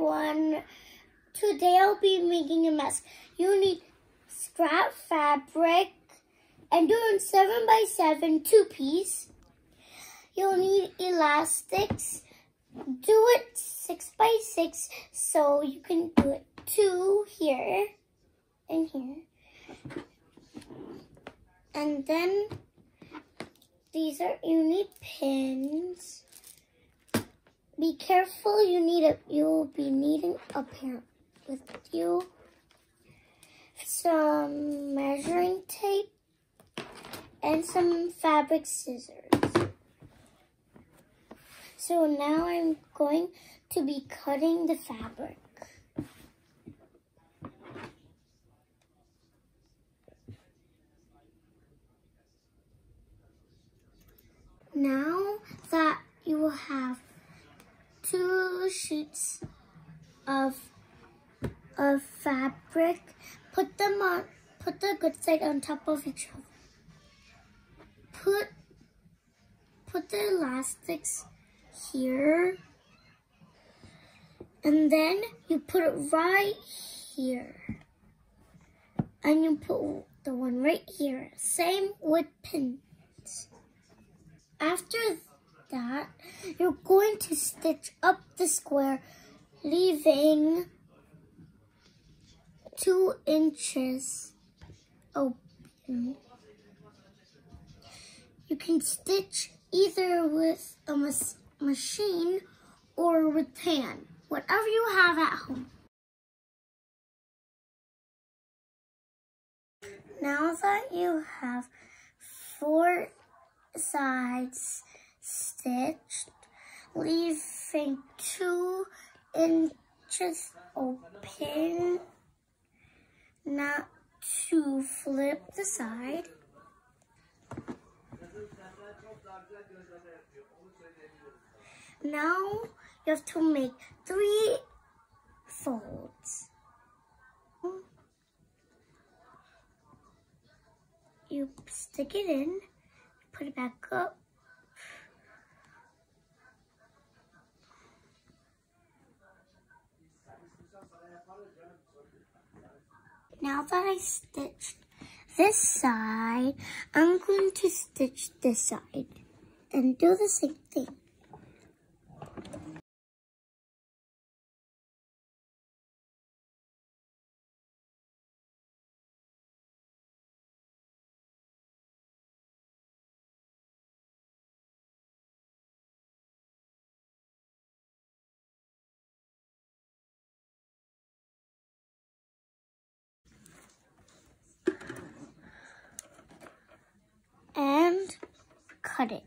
everyone. Today I'll be making a mask. You need scrap fabric and doing 7 by 7 two piece. You'll need elastics. Do it 6 by 6 so you can do it two here and here. And then these are, you need pins. Careful, you need a, you'll be needing a pair with you. Some measuring tape and some fabric scissors. So now I'm going to be cutting the fabric. Now that you will have sheets of of fabric, put them on put the good side on top of each other. Put put the elastics here. And then you put it right here. And you put the one right here. Same with pins. After that, you're going to stitch up the square, leaving two inches open. You can stitch either with a machine or with hand, whatever you have at home. Now that you have four sides stitched, leaving two inches open, not to flip the side. Now you have to make three folds. You stick it in, put it back up. Now that I stitched this side, I'm going to stitch this side and do the same thing. カレ。